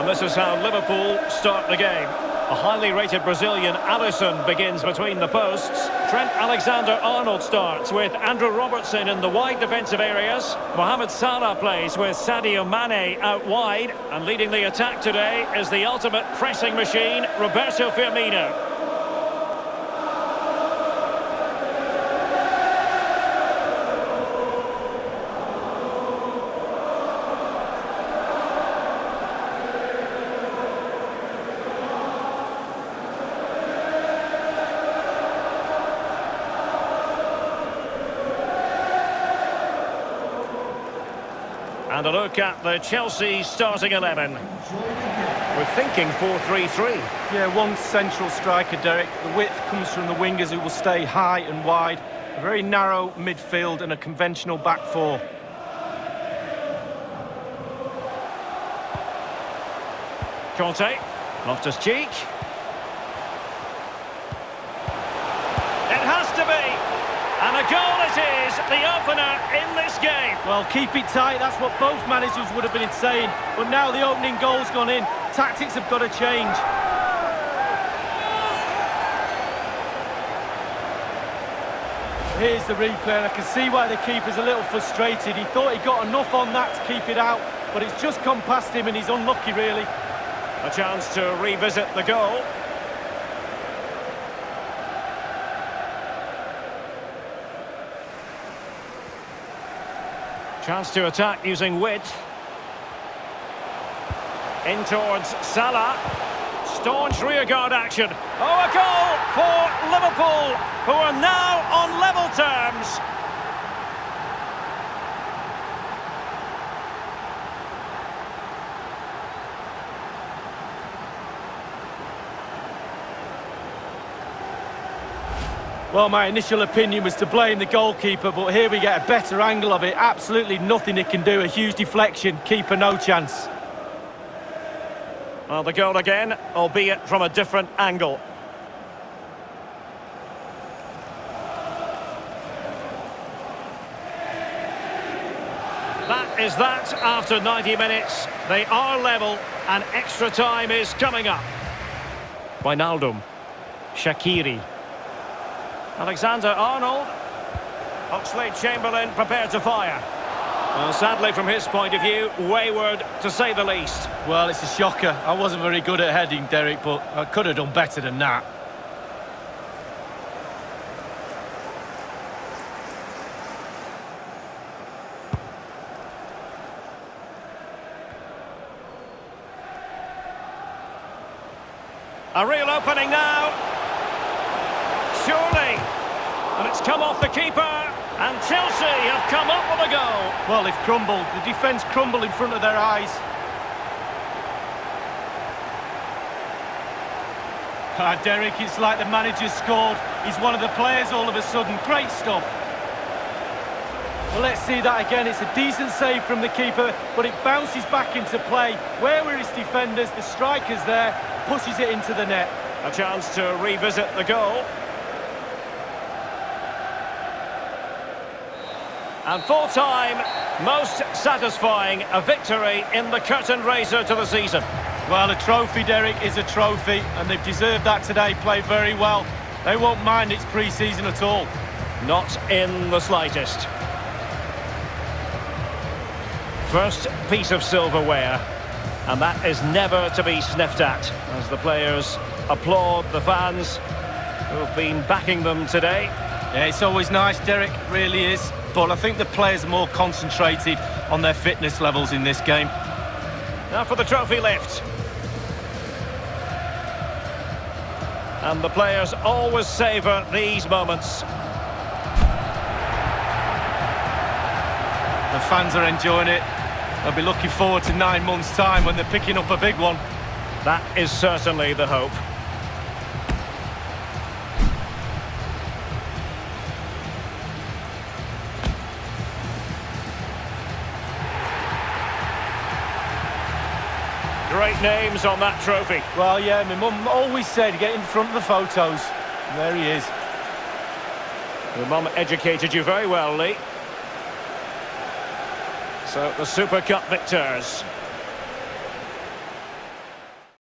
And this is how Liverpool start the game. A highly rated Brazilian, Alisson, begins between the posts. Trent Alexander-Arnold starts with Andrew Robertson in the wide defensive areas. Mohamed Salah plays with Sadio Mane out wide. And leading the attack today is the ultimate pressing machine, Roberto Firmino. And a look at the Chelsea starting 11. We're thinking 4-3-3. Yeah, one central striker, Derek. The width comes from the wingers who will stay high and wide. A very narrow midfield and a conventional back four. Kanté, Loftus-Cheek. A goal it is, the opener in this game. Well, keep it tight, that's what both managers would have been saying. But now the opening goal's gone in. Tactics have got to change. Here's the replay, and I can see why the keeper's a little frustrated. He thought he got enough on that to keep it out, but it's just come past him and he's unlucky, really. A chance to revisit the goal. Chance to attack using width. In towards Salah. Staunch rearguard action. Oh, a goal for Liverpool, who are now on level terms. Well, my initial opinion was to blame the goalkeeper, but here we get a better angle of it. Absolutely nothing he can do. A huge deflection. Keeper, no chance. Well, the goal again, albeit from a different angle. That is that after 90 minutes. They are level and extra time is coming up. Wijnaldum. Shaqiri. Alexander-Arnold. Oxlade-Chamberlain prepared to fire. Well, sadly, from his point of view, wayward, to say the least. Well, it's a shocker. I wasn't very good at heading, Derek, but I could have done better than that. A real opening now. Surely. It's come off the keeper. And Chelsea have come up with a goal. Well, they've crumbled. The defence crumbled in front of their eyes. Ah, Derek, it's like the manager scored. He's one of the players all of a sudden. Great stuff. Well, let's see that again. It's a decent save from the keeper, but it bounces back into play. Where were his defenders? The striker's there, pushes it into the net. A chance to revisit the goal. And full time, most satisfying, a victory in the curtain raiser to the season. Well, a trophy, Derek, is a trophy, and they've deserved that today, played very well. They won't mind its pre-season at all. Not in the slightest. First piece of silverware, and that is never to be sniffed at, as the players applaud the fans who've been backing them today. Yeah, it's always nice, Derek, really is. But I think the players are more concentrated on their fitness levels in this game. Now for the trophy lift. And the players always savour these moments. The fans are enjoying it. They'll be looking forward to nine months' time when they're picking up a big one. That is certainly the hope. Great names on that trophy. Well, yeah, my mum always said get in front of the photos. And there he is. Your mum educated you very well, Lee. So, the Super Cup victors.